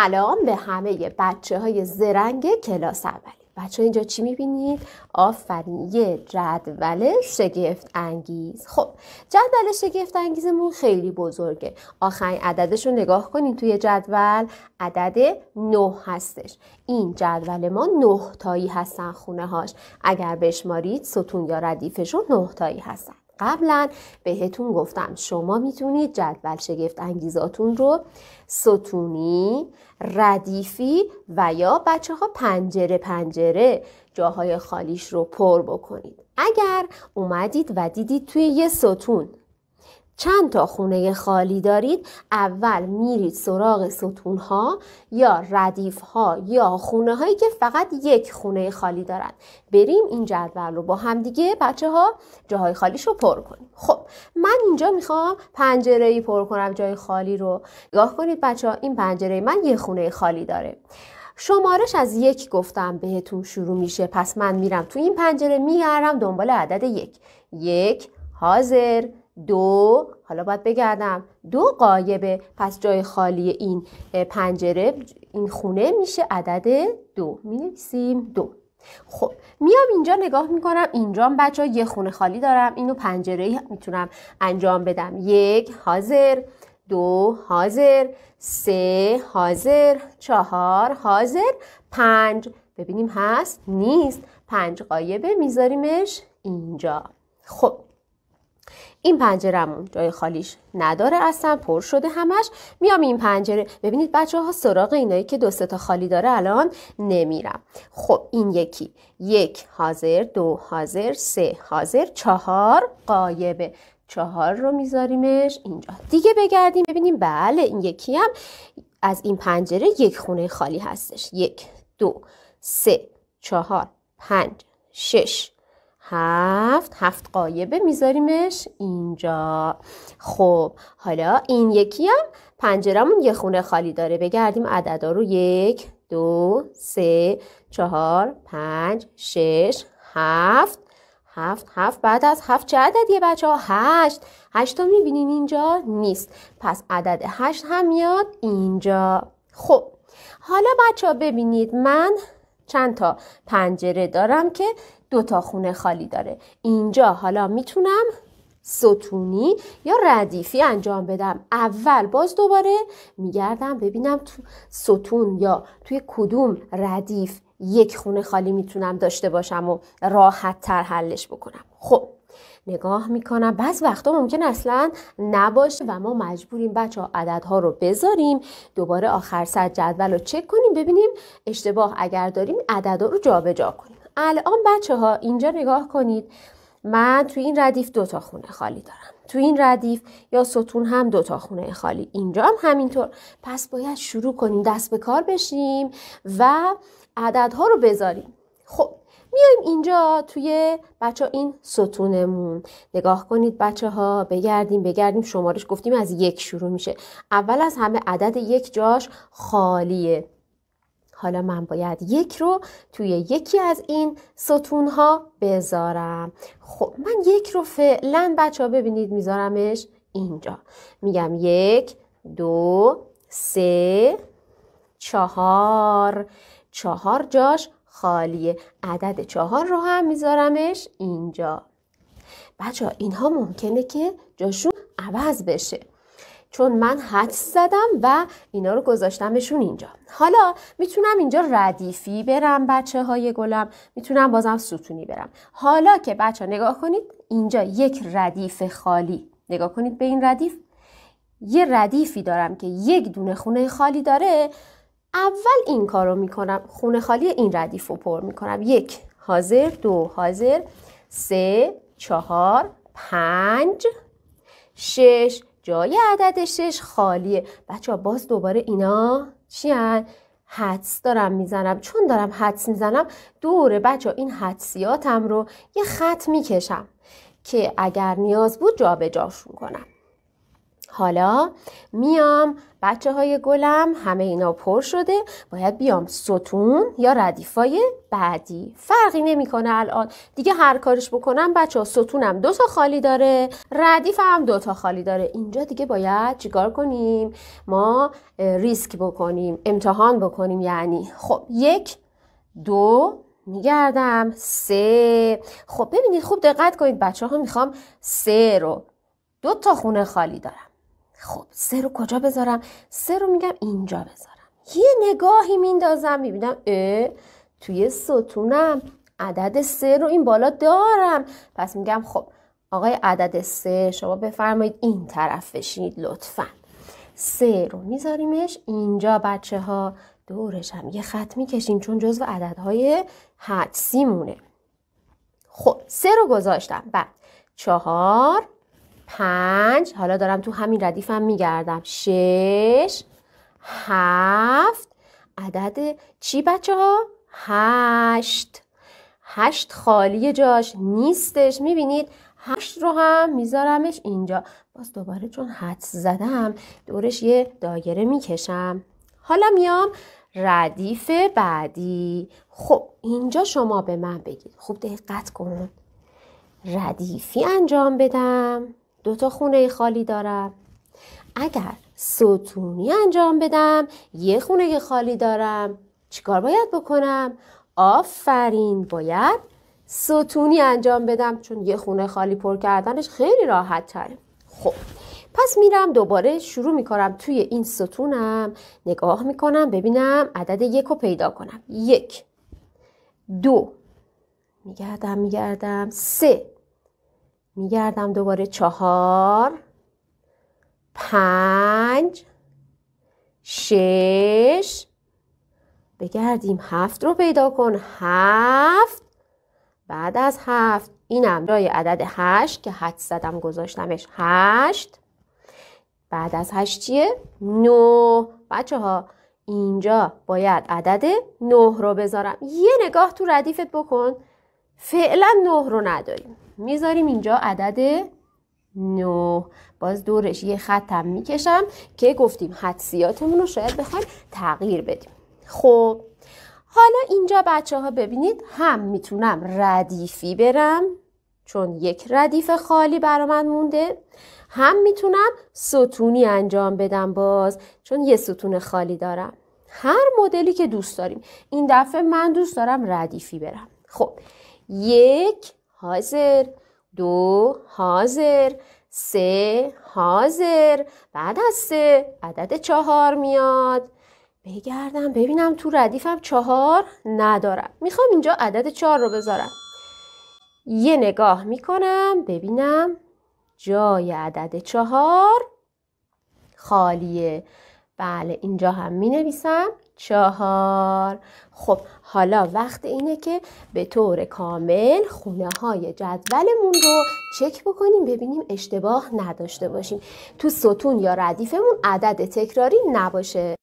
الان به همه بچه های زرنگ کلاس اولی. بچه اینجا چی می‌بینید؟ آفرین یه جدول شگفت انگیز. خب جدول شگفت انگیزمون خیلی بزرگه. آخرین عددش رو نگاه کنید توی جدول. عدد 9 هستش. این جدول ما 9 تایی هستن خونه هاش اگر بشمارید ستون یا ردیفشون 9 تایی هستن. قبلا بهتون گفتم شما می‌تونید جدول شگفت انگیزاتون رو ستونی، ردیفی و یا بچه ها پنجره پنجره جاهای خالیش رو پر بکنید. اگر اومدید و دیدید توی یه ستون چند تا خونه خالی دارید اول میرید سراغ ستون ها یا ردیف ها یا خونه هایی که فقط یک خونه خالی دارن. بریم این جدول رو با همدیگه بچه ها جاهای خالیش رو پر کنیم. خب من اینجا می‌خوام پنجره ای پر کنم جای خالی رو. نگاه کنید بچه ها این پنجره من یه خونه خالی داره. شمارش از یک گفتم بهتون شروع میشه. پس من میرم تو این پنجره میگردم دنبال عدد یک. یک حاضر. دو حالا باید بگردم. دو قایبه. پس جای خالی این پنجره این خونه میشه عدد دو. می نویسیم دو. خب میام اینجا نگاه می‌کنم. اینجا بچه ها یه خونه خالی دارم. اینو پنجره می‌تونم انجام بدم. یک حاضر. دو حاضر. سه حاضر. چهار حاضر. پنج. ببینیم هست؟ نیست. پنج قایبه. میذاریمش اینجا. خب این پنجرمون جای خالیش نداره اصلا پر شده همش. میام این پنجره. ببینید بچه ها سراغ اینایی که دو تا خالی داره الان نمیرم. خب این یکی. یک حاضر دو حاضر سه حاضر چهار قایبه. چهار رو میذاریمش اینجا. دیگه بگردیم. ببینیم بله این یکی هم از این پنجره یک خونه خالی هستش. یک دو سه چهار پنج شش هفت هفت قایبه میذاریمش اینجا. خب حالا این یکی هم پنجرمون یه خونه خالی داره. بگردیم عددا رو. یک دو سه چهار پنج شش هفت. هفت هفت. بعد از هفت چه عددیه بچه ها هشت. هشت تا می‌بینین اینجا نیست. پس عدد هشت هم میاد اینجا. خب حالا بچه ها ببینید. من چند تا پنجره دارم که دو تا خونه خالی داره. اینجا حالا می‌تونم ستونی یا ردیفی انجام بدم. اول باز دوباره میگردم ببینم تو ستون یا توی کدوم ردیف یک خونه خالی می‌تونم داشته باشم و راحت تر حلش بکنم. خب نگاه می‌کنم. بعض وقتا ممکن اصلا نباشه و ما مجبوریم بچه ها عددها رو بذاریم دوباره آخر سر جدول رو چک کنیم ببینیم اشتباه اگر داریم عددها رو جابجا جا کنیم. الان بچه ها اینجا نگاه کنید. من توی این ردیف دو تا خونه خالی دارم. تو این ردیف یا ستون هم دو تا خونه خالی. اینجا هم همینطور. پس باید شروع کنیم دست به کار بشیم و عددها رو بذاریم. خب میایم اینجا توی بچه این ستونمون. نگاه کنید بچه ها بگردیم بگردیم. شمارش گفتیم از یک شروع میشه. اول از همه عدد یک جاش خالیه. حالا من باید یک رو توی یکی از این ستون ها بذارم. خب من یک رو فعلا بچه ها ببینید میذارمش اینجا. میگم یک دو سه چهار. چهار جاش خالیه عدد چهار رو هم میذارمش اینجا. بچه ها اینها ممکنه که جاشون عوض بشه. چون من حدس زدم و اینا رو گذاشتمشون اینجا. حالا می‌تونم اینجا ردیفی برم بچه های گلم. می‌تونم بازم ستونی برم. حالا که بچه ها نگاه کنید اینجا یک ردیف خالی. نگاه کنید به این ردیف. یه ردیفی دارم که یک دونه خونه خالی داره. اول این کار رو می‌کنم خونه خالی این ردیف رو پر می‌کنم. یک حاضر دو حاضر سه چهار پنج شش جای عدد شش خالیه. بچه ها باز دوباره اینا چی هن؟ حدس دارم می‌زنم. چون دارم حدس می‌زنم دور بچه ها این حدسیاتم رو یه خط می‌کشم که اگر نیاز بود جابجاشون کنم. حالا میام. بچه های گلم همه اینا پر شده. باید بیام ستون یا ردیفای بعدی. فرقی نمی‌کنه الان. دیگه هر کارش بکنم بچه ها ستونم دو تا خالی داره ردیف هم دو تا خالی داره. اینجا دیگه باید چیکار کنیم؟ ما ریسک بکنیم امتحان بکنیم. یعنی خب یک دو میگردم سه. خب ببینید خوب دقت کنید بچه ها می‌خوام سه رو. دو تا خونه خالی دارم. خب سه رو کجا بذارم؟ سه رو میگم اینجا بذارم. یه نگاهی میندازم می‌بینم اه توی ستونم. عدد سه رو این بالا دارم. پس میگم خب آقای عدد سه شما بفرمایید این طرف بشینید لطفا. سه رو میذاریمش اینجا بچه ها دورش هم یه خط می‌کشیم چون جزو عددهای حدسی مونه خب سه رو گذاشتم. بعد چهار پنج. حالا دارم تو همین ردیفم میگردم. شش هفت. عدد چی بچه ها؟ هشت. هشت خالی جاش نیستش. می‌بینید هشت رو هم میذارمش اینجا. باز دوباره چون حدس زدم دورش یه دایره می‌کشم. حالا میام ردیف بعدی. خب اینجا شما به من بگید. خوب دقت کن. ردیفی انجام بدم. دو تا خونه خالی دارم. اگر ستونی انجام بدم یه خونه خالی دارم. چیکار باید بکنم؟ آفرین باید ستونی انجام بدم چون یه خونه خالی پر کردنش خیلی راحت تره. خب پس میرم دوباره شروع می‌کنم توی این ستونم. نگاه می‌کنم ببینم عدد یک رو پیدا کنم. یک دو میگردم میگردم. سه میگردم دوباره چهار پنج شش. بگردیم هفت رو پیدا کن. هفت. بعد از هفت اینم جای عدد هشت که حد زدم گذاشتمش هشت. بعد از هشت چیه؟ نو بچه ها اینجا باید عدد نه رو بذارم. یه نگاه تو ردیفت بکن. فعلا نه رو نداریم. می‌ذاریم اینجا عدد نو باز دورش یه خطم می‌کشم که گفتیم حدسیاتمون رو شاید بخوایم تغییر بدیم. خب حالا اینجا بچه ها ببینید هم می‌تونم ردیفی برم چون یک ردیف خالی برا من مونده. هم می‌تونم ستونی انجام بدم باز چون یه ستون خالی دارم. هر مدلی که دوست داریم. این دفعه من دوست دارم ردیفی برم. خب یک حاضر. دو حاضر. سه حاضر. بعد از سه عدد چهار میاد. بگردم ببینم تو ردیفم چهار ندارم. می‌خوام اینجا عدد چهار رو بذارم. یه نگاه می‌کنم ببینم جای عدد چهار خالیه. بله اینجا هم می نویسم چهار. خب حالا وقت اینه که به طور کامل خونه های جدولمون رو چک بکنیم ببینیم اشتباه نداشته باشیم. تو ستون یا ردیفمون عدد تکراری نباشه.